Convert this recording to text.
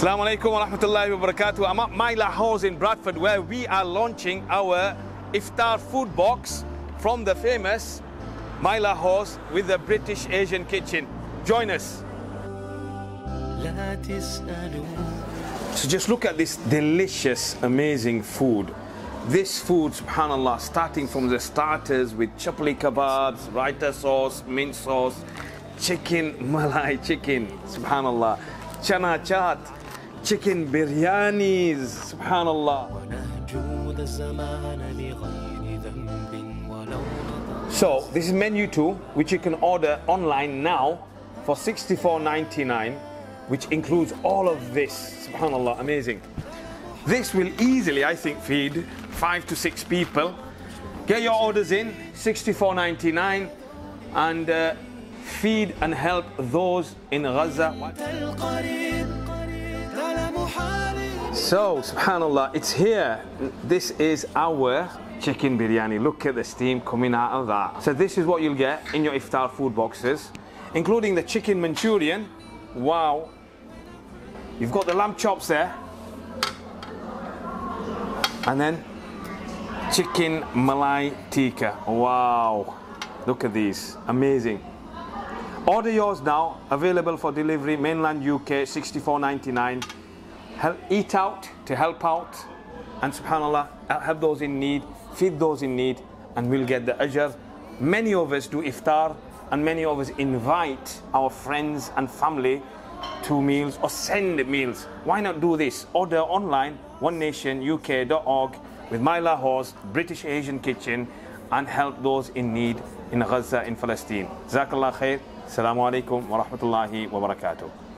Assalamu alaikum wa rahmatullahi wa barakatuh. I'm at My Lahore's in Bradford where we are launching our iftar food box from the famous My Lahore's with the British Asian kitchen. Join us. So just look at this delicious, amazing food. This food, subhanAllah, starting from the starters with chapli kebabs, raita sauce, mint sauce, chicken, malai chicken, subhanAllah, chana chaat, chicken biryanis subhanallah. So this is menu 2 which you can order online now for 64.99 which includes all of this. Subhanallah amazing. This will easily i think feed 5 to 6 people. Get your orders in 64.99 and uh, feed and help those in Gaza. So, subhanAllah, it's here. This is our chicken biryani. Look at the steam coming out of that. So this is what you'll get in your iftar food boxes, including the chicken manchurian. Wow. You've got the lamb chops there. And then chicken malai tikka. Wow. Look at these. Amazing. Order yours now. Available for delivery mainland UK 64.99 help eat out to help out and subhanallah uh, help those in need feed those in need and we'll get the ajr. Many of us do iftar and many of us invite our friends and family to meals or send meals. Why not do this? Order online one nation uk.org with my Lahore's british asian kitchen and help those in need in gaza in palestine. Jazakallah khair. Assalamu alaikum wa rahmatullahi wa barakatuh